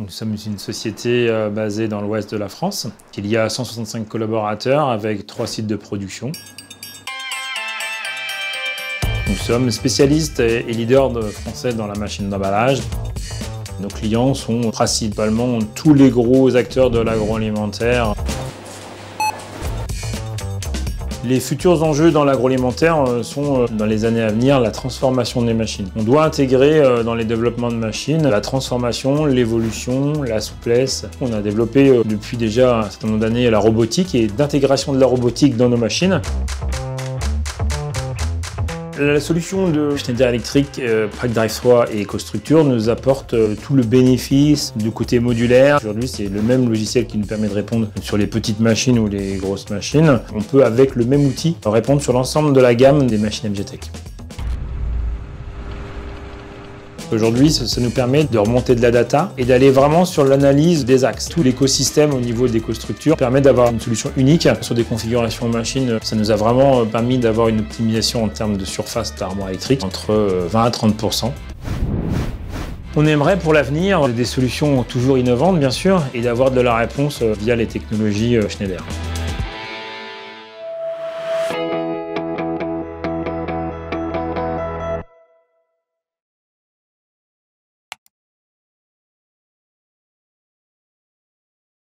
Nous sommes une société euh, basée dans l'ouest de la France. Il y a 165 collaborateurs avec trois sites de production. Nous sommes spécialistes et leaders français dans la machine d'emballage. Nos clients sont principalement tous les gros acteurs de l'agroalimentaire. Les futurs enjeux dans l'agroalimentaire euh, sont euh, dans les années à venir la transformation des machines. On doit intégrer euh, dans les développements de machines la transformation, l'évolution, la souplesse. On a développé depuis déjà un certain nombre d'années la robotique et d'intégration de la robotique dans nos machines. La solution de Schneider Electric, euh, Drive 3 et EcoStructure nous apporte euh, tout le bénéfice du côté modulaire. Aujourd'hui, c'est le même logiciel qui nous permet de répondre sur les petites machines ou les grosses machines. On peut, avec le même outil, répondre sur l'ensemble de la gamme des machines MGTech. Aujourd'hui, ça nous permet de remonter de la data et d'aller vraiment sur l'analyse des axes. Tout l'écosystème au niveau d'éco-structure permet d'avoir une solution unique sur des configurations machines. Ça nous a vraiment euh, permis d'avoir une optimisation en termes de surface d'armoire électrique entre euh, 20 à 30 %. on aimerait pour l'avenir euh, des solutions toujours innovantes, bien sûr, et d'avoir de la réponse via les technologies Schneider.